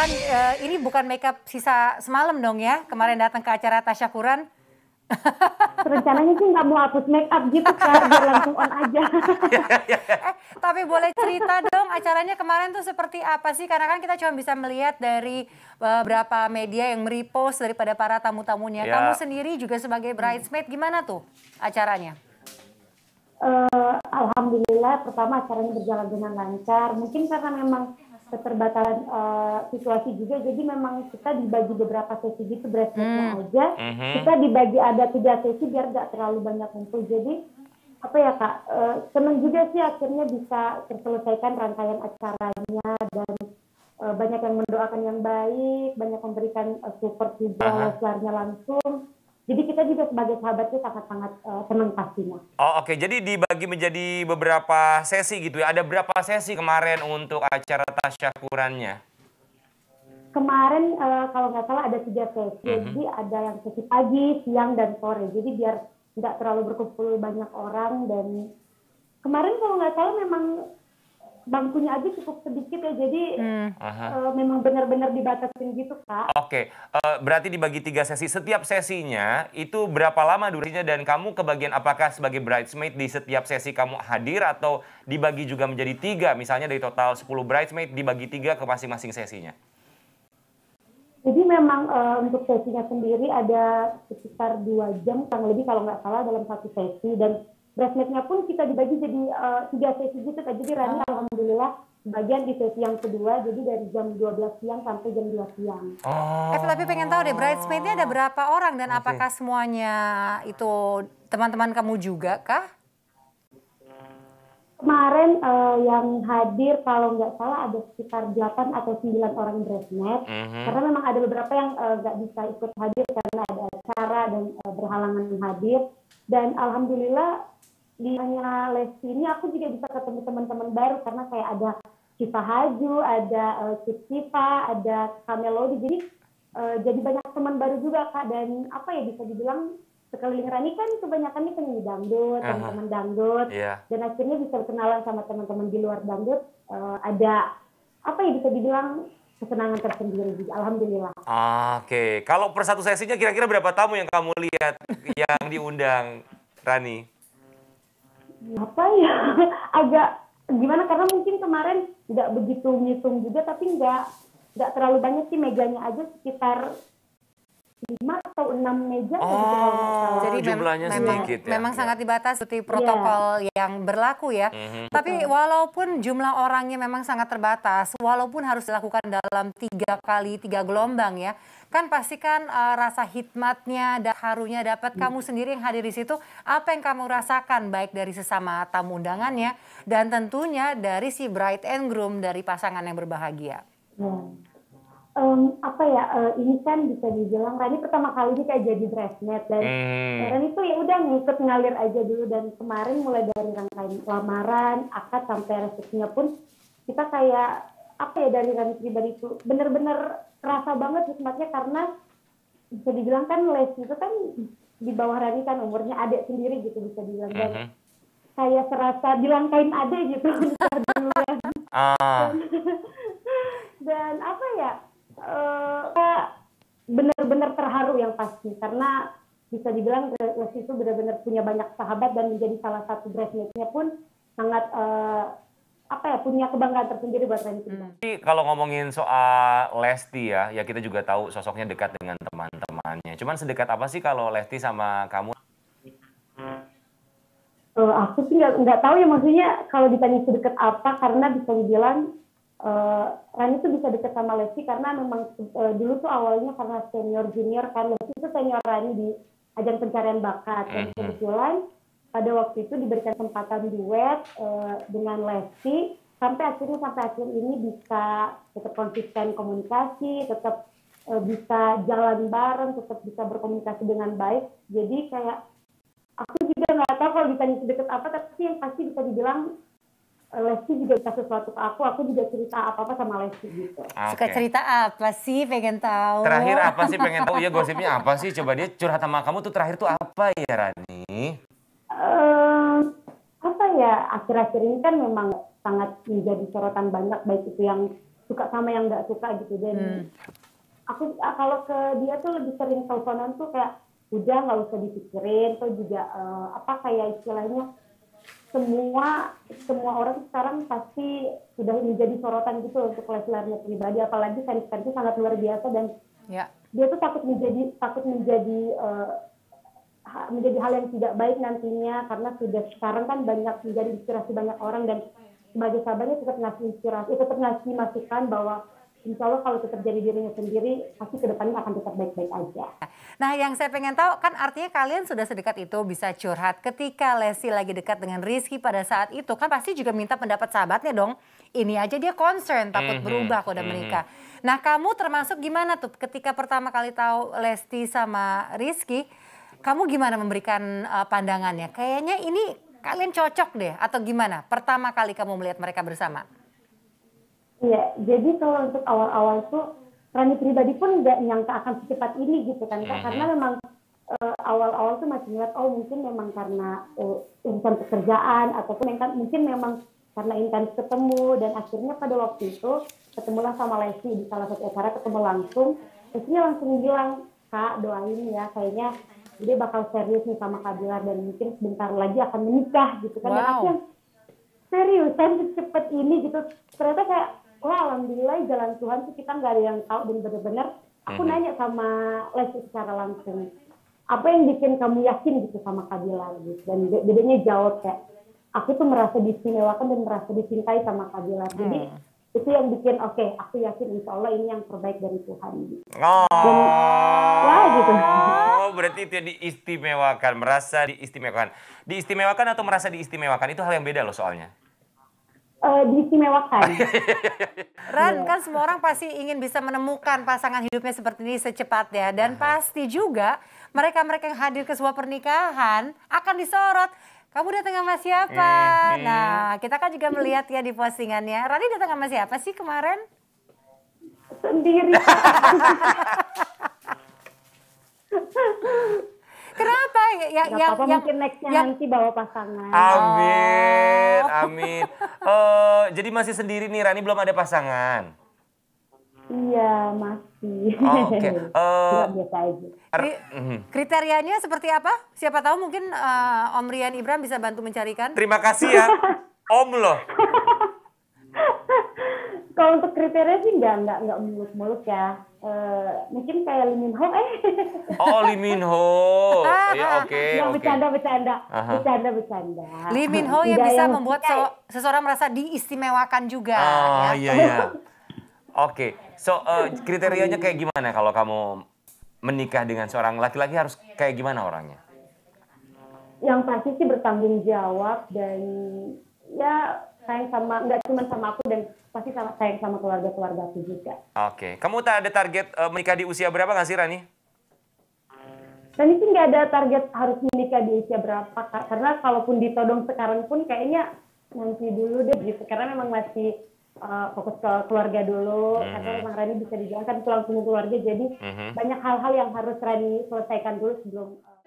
Ran, uh, ini bukan makeup sisa semalam dong ya? Kemarin datang ke acara tasyakuran. Rencananya sih nggak mau hapus make up gitu kan, biar langsung on aja. eh, tapi boleh cerita dong acaranya kemarin tuh seperti apa sih? Karena kan kita cuma bisa melihat dari beberapa media yang merepost daripada para tamu-tamunya. Ya. Kamu sendiri juga sebagai bridesmaid gimana tuh acaranya? Uh, Alhamdulillah pertama acaranya berjalan dengan lancar. Mungkin karena memang keterbatasan uh, situasi juga. Jadi memang kita dibagi beberapa sesi gitu breastfeednya hmm. aja. Hmm. kita dibagi ada tiga sesi biar nggak terlalu banyak kumpul jadi apa ya kak? Uh, seneng juga sih akhirnya bisa terselesaikan rangkaian acaranya dan uh, banyak yang mendoakan yang baik banyak memberikan uh, support juga uh langsung jadi kita juga sebagai sahabatnya sangat-sangat uh, senang pastinya. Oh oke, okay. jadi dibagi menjadi beberapa sesi gitu ya. Ada berapa sesi kemarin untuk acara tasyakurannya? Kemarin uh, kalau nggak salah ada tiga sesi. Mm -hmm. Jadi ada yang sesi pagi, siang, dan sore. Jadi biar nggak terlalu berkumpul banyak orang dan kemarin kalau nggak salah memang bangkunya aja cukup sedikit ya jadi hmm. uh, memang benar-benar dibatasin gitu kak. Oke, okay. uh, eh, berarti dibagi tiga sesi. Setiap sesinya itu berapa lama durasinya dan kamu kebagian apakah sebagai bridesmaid di setiap sesi kamu hadir atau dibagi juga menjadi tiga misalnya dari total 10 bridesmaid dibagi tiga ke masing-masing sesinya? Jadi memang uh, untuk sesinya sendiri ada sekitar dua jam kurang lebih kalau nggak salah dalam satu sesi dan Breastmate-nya pun kita dibagi jadi uh, tiga sesi gitu kan. Jadi Rani oh. alhamdulillah bagian di sesi yang kedua jadi dari jam 12 siang sampai jam 2 siang. Oh. Eh, tapi pengen tahu deh bridesmaid-nya ada berapa orang dan okay. apakah semuanya itu teman-teman kamu juga kah? Kemarin uh, yang hadir kalau nggak salah ada sekitar 8 atau 9 orang bridesmaid. Mm -hmm. Karena memang ada beberapa yang eh, nggak uh, bisa ikut hadir karena ada acara dan uh, berhalangan hadir. Dan alhamdulillah di hanya Lesti ini aku juga bisa ketemu teman-teman baru karena kayak ada Siva Haju, ada uh, Siva, ada Kamelodi. Jadi uh, jadi banyak teman baru juga kak dan apa ya bisa dibilang sekeliling Rani kan kebanyakan ini penyanyi dangdut, teman-teman dangdut, yeah. dan akhirnya bisa kenalan sama teman-teman di luar dangdut. Uh, ada apa ya bisa dibilang kesenangan tersendiri juga. Alhamdulillah. Oke, okay. kalau per satu sesinya kira-kira berapa tamu yang kamu lihat yang diundang, Rani? Apa ya? Agak gimana? Karena mungkin kemarin nggak begitu ngitung juga tapi nggak nggak terlalu banyak sih mejanya aja sekitar lima atau enam meja oh, jadi jumlahnya mem sedikit ya. Memang ya. sangat dibatasi protokol yeah. yang berlaku ya. Mm -hmm. Tapi walaupun jumlah orangnya memang sangat terbatas, walaupun harus dilakukan dalam tiga kali tiga gelombang ya, kan pastikan uh, rasa hikmatnya dan harunya dapat hmm. kamu sendiri yang hadir di situ apa yang kamu rasakan baik dari sesama tamu undangannya dan tentunya dari si bride and groom dari pasangan yang berbahagia. Hmm. Um, apa ya uh, ini kan bisa dibilang Rani pertama kali ini kayak jadi bridesmaid dan hmm. Rani tuh ya udah ngikut ngalir aja dulu dan kemarin mulai dari rangkaian lamaran akad sampai resepsinya pun kita kayak apa ya dari Rani pribadi itu bener-bener kerasa banget hikmatnya karena bisa dibilang kan Les itu kan di bawah Rani kan umurnya adik sendiri gitu bisa dibilang dan uh -huh. saya serasa dilangkain adik gitu duluan uh. dan apa ya uh, benar-benar terharu yang pasti karena bisa dibilang Les itu benar-benar punya banyak sahabat dan menjadi salah satu bridesmaidnya pun sangat uh, apa ya punya kebanggaan tersendiri buat Randy. Hmm. Kalau ngomongin soal Lesti ya, ya kita juga tahu sosoknya dekat dengan teman-temannya. Cuman sedekat apa sih kalau Lesti sama kamu? Uh, aku sih nggak tahu ya maksudnya kalau ditanya sedekat apa karena bisa dibilang uh, Rani tuh bisa dekat sama Lesti karena memang uh, dulu tuh awalnya karena senior junior kan Lesti itu senior Rani di ajang pencarian bakat dan -hmm. kebetulan pada waktu itu diberikan kesempatan duet uh, dengan Lesti sampai akhirnya sampai akhir ini bisa tetap konsisten komunikasi, tetap uh, bisa jalan bareng, tetap bisa berkomunikasi dengan baik. Jadi kayak aku juga nggak tahu kalau ditanya sedekat apa, tapi yang pasti bisa dibilang Lesti juga bisa sesuatu ke aku, aku juga cerita apa-apa sama Lesti gitu. Okay. Suka cerita apa sih? Pengen tahu. Terakhir apa sih pengen tahu? Ya gosipnya apa sih? Coba dia curhat sama kamu tuh terakhir tuh apa ya Rani? uh, apa ya akhir-akhir ini kan memang sangat menjadi sorotan banyak baik itu yang suka sama yang nggak suka gitu dan hmm. aku kalau ke dia tuh lebih sering teleponan tuh kayak udah nggak usah dipikirin tuh juga uh, apa kayak istilahnya semua semua orang sekarang pasti sudah menjadi sorotan gitu untuk Leslarnya pribadi apalagi Ferry itu sangat luar biasa dan ya. dia tuh takut menjadi takut menjadi uh, menjadi hal yang tidak baik nantinya karena sudah sekarang kan banyak menjadi inspirasi banyak orang dan sebagai sahabatnya tetap ngasih inspirasi, tetap ngasih masukan bahwa insya Allah kalau tetap jadi dirinya sendiri, pasti ke depannya akan tetap baik-baik aja. Nah yang saya pengen tahu kan artinya kalian sudah sedekat itu bisa curhat. Ketika Lesti lagi dekat dengan Rizky pada saat itu kan pasti juga minta pendapat sahabatnya dong. Ini aja dia concern takut mm -hmm. berubah kalau udah mhm. menikah. Mm -hmm. Nah kamu termasuk gimana tuh ketika pertama kali tahu Lesti sama Rizky, kamu gimana memberikan uh, pandangannya? Kayaknya ini kalian cocok deh atau gimana? Pertama kali kamu melihat mereka bersama? Jadi kalau untuk awal-awal tuh Rani pribadi pun nggak nyangka akan secepat ini gitu kan, mm-hmm. karena memang uh, awal-awal tuh masih ngeliat oh mungkin memang karena uh, urusan pekerjaan ataupun yang kan mungkin memang karena intens ketemu dan akhirnya pada waktu itu ketemulah sama Lesti di salah satu acara ketemu langsung, Lesti langsung bilang kak doain ya kayaknya dia bakal serius nih sama Kak Bilar dan mungkin sebentar lagi akan menikah gitu kan. Wow. Dan yang seriusan secepat ini gitu. Ternyata kayak, wah alhamdulillah jalan Tuhan sih kita nggak ada yang tahu dan benar-benar aku mm-hmm. nanya sama Lesti secara langsung, apa yang bikin kamu yakin gitu sama Kak Bilar gitu. Dan bedanya jawab kayak, aku tuh merasa diistimewakan dan merasa dicintai sama Kak Bilar. Jadi mm itu yang bikin oke okay, aku yakin insya Allah ini yang terbaik dari Tuhan. Oh. Dan, ya gitu. Oh berarti itu diistimewakan merasa diistimewakan. Diistimewakan atau merasa diistimewakan? Itu hal yang beda loh soalnya uh, diistimewakan. Ran, kan semua orang pasti ingin bisa menemukan pasangan hidupnya seperti ini secepatnya. Dan pasti juga mereka-mereka yang hadir ke sebuah pernikahan akan disorot kamu datang sama siapa? Hmm. Nah, kita kan juga melihat ya di postingannya. Rani datang sama siapa sih kemarin? Sendiri. Kenapa? Ya, Gak yang, apa, yang, mungkin nextnya yang... nanti bawa pasangan. Amin, oh. amin. Uh, jadi masih sendiri nih, Rani belum ada pasangan. Iya, masih. Oh, Oke. Okay. Uh, eh, biasa aja. Kri mhm. kriterianya seperti apa? Siapa tahu mungkin uh, Om Rian Ibram bisa bantu mencarikan. Terima kasih ya. Om loh. Kalau untuk kriteria sih enggak enggak enggak mulus-mulus ya. Uh, mungkin kayak Lee Min Ho eh. Oh, Lee Min Ho. ya oke, okay, oke. Bercanda bercanda. Bercanda bercanda. Lee Min Ho yang bisa yang membuat so seseorang merasa diistimewakan juga Oh, ya. iya iya. Oke, okay. so uh, kriterianya kayak gimana kalau kamu menikah dengan seorang laki-laki harus kayak gimana orangnya? Yang pasti sih bertanggung jawab dan ya sayang sama nggak cuma sama aku dan pasti sama sayang sama keluarga-keluarga aku juga. Oke, okay. kamu tak ada target uh, menikah di usia berapa nggak sih Rani? Rani sih nggak ada target harus menikah di usia berapa karena kalaupun ditodong sekarang pun kayaknya nanti dulu deh gitu karena memang masih uh, fokus ke keluarga dulu mm-hmm. karena memang Rani bisa dibilang kan tulang punggung keluarga jadi mm-hmm. banyak hal-hal yang harus Rani selesaikan dulu sebelum uh...